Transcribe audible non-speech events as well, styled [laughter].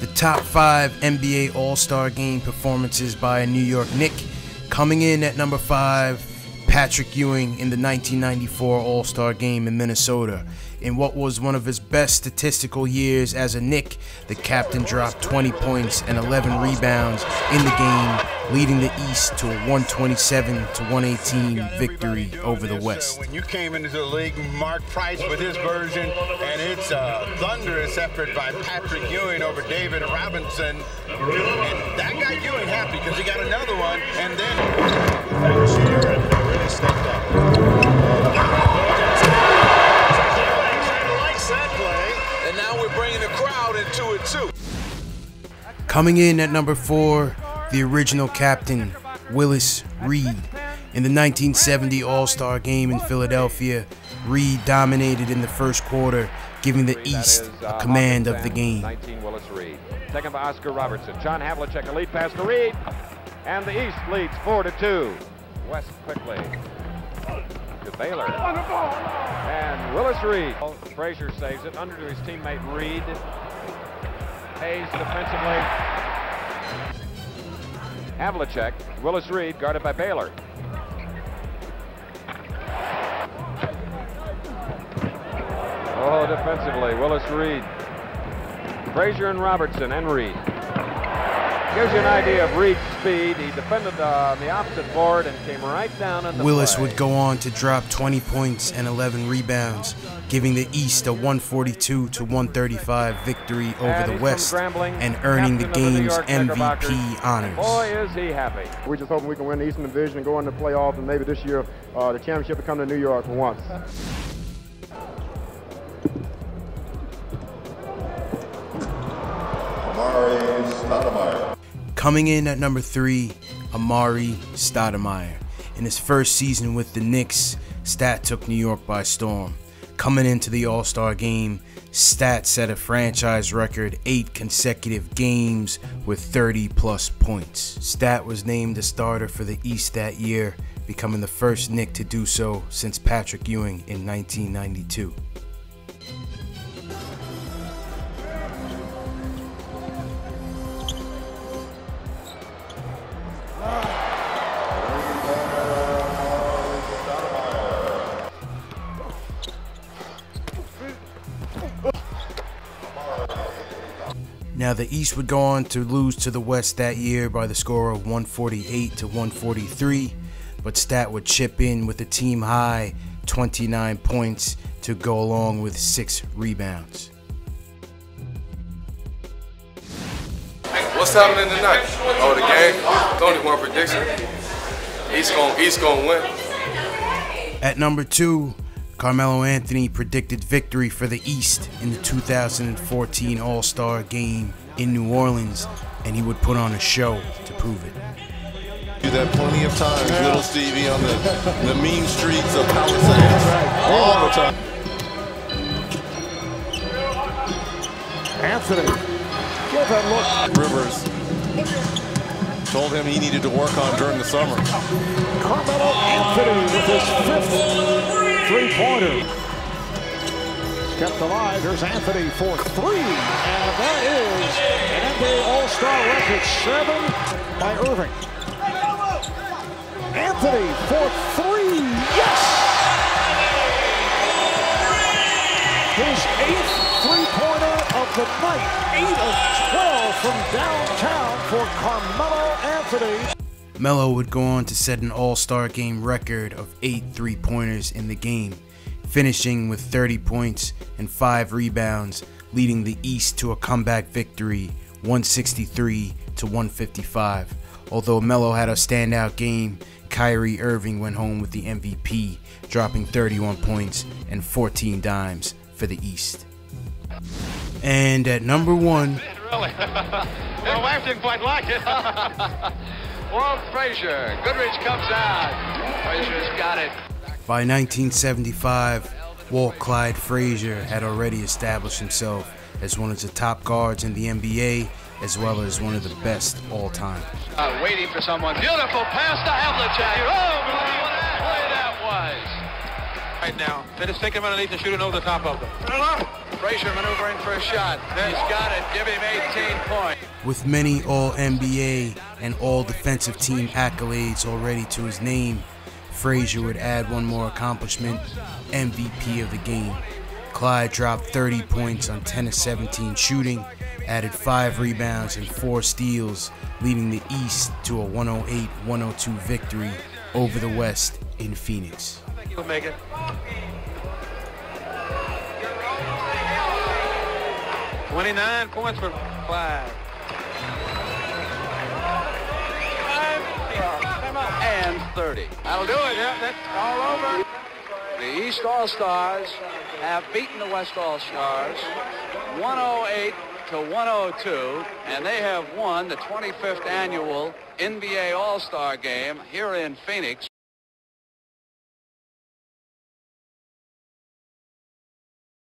The top five NBA All Star Game performances by a New York Knick. Coming in at number five, Patrick Ewing in the 1994 All Star Game in Minnesota. In what was one of his best statistical years as a Knick, the captain dropped 20 points and 11 rebounds in the game, leading the East to a 127 to 118 victory over the West. When you came into the league, Mark Price with his version, and it's a thunderous effort by Patrick Ewing over David Robinson. And that got Ewing happy because he got another one, and then really stepped up. And now we're bringing the crowd into it too. Coming in at number four, the original captain, Willis Reed. In the 1970 All Star game in Philadelphia, Reed dominated in the first quarter, giving the East a uh, command of the game. 19 Willis Reed. Taken by Oscar Robertson. John Havlicek, a lead pass to Reed. And the East leads 4 to 2. West quickly to Baylor. And Willis Reed. Frazier saves it under to his teammate Reed. Hayes defensively. Havlicek, Willis Reed guarded by Baylor. Oh, defensively, Willis Reed. Frazier and Robertson and Reed. Gives you an idea of Reed's speed. He defended uh, on the opposite board and came right down in the Willis play. would go on to drop 20 points and 11 rebounds, giving the East a 142 to 135 victory over And the West and earning the captain of the game's MVP honors. Boy, is he happy. We're just hoping we can win the Eastern Division and go into the playoffs, and maybe this year uh, the championship will come to New York for once. Coming in at number three, Amar'e Stoudemire. In his first season with the Knicks, Stat took New York by storm. Coming into the All Star game, Stat set a franchise record eight consecutive games with 30 plus points. Stat was named the starter for the East that year, becoming the first Knick to do so since Patrick Ewing in 1992. Now the East would go on to lose to the West that year by the score of 148 to 143, but Stat would chip in with a team high 29 points to go along with 6 rebounds. What's happening tonight? Oh, the game? It's only one prediction. East gonna, East gonna win. At number 2, Carmelo Anthony predicted victory for the East in the 2014 All-Star game in New Orleans, and he would put on a show to prove it. Do that plenty of times, little Stevie, on the, the mean streets of Palisades. All the time. Anthony, give that look. Rivers told him he needed to work on during the summer. Carmelo Anthony with his fifth three-pointer. Kept alive. Here's Anthony for three, and that is an NBA All-Star record seven by Irving. Anthony for three. Yes! His eighth three-pointer of the night. Eight of 12 from downtown for Carmelo Anthony. Melo would go on to set an All Star game record of eight three pointers in the game, finishing with 30 points and 5 rebounds, leading the East to a comeback victory 163 to 155. Although Melo had a standout game, Kyrie Irving went home with the MVP, dropping 31 points and 14 dimes for the East. And at number one, [laughs] Really? well, wife didn't quite like it. [laughs] Walt Frazier. Goodrich comes out. Frazier's got it. By 1975, Walt Clyde Frazier had already established himself as one of the top guards in the NBA, as well as one of the best all time. Uh, waiting for someone. Beautiful pass to Havlicek. Oh, what a play that was. Right now. They just him underneath and shoot over the top of them. Frazier maneuvering for a shot. He's got it. Give him 18. point. With many All NBA and All Defensive Team accolades already to his name, Frazier would add one more accomplishment MVP of the game. Clyde dropped 30 points on 10 of 17 shooting, added 5 rebounds and 4 steals, leading the East to a 108 102 victory over the West in Phoenix. He'll make it. Twenty-nine points for Clyde. And 30. That'll do it. Yeah, that's all over. The East All-Stars have beaten the West All-Stars 108 to 102, and they have won the 25th annual NBA All-Star Game here in Phoenix.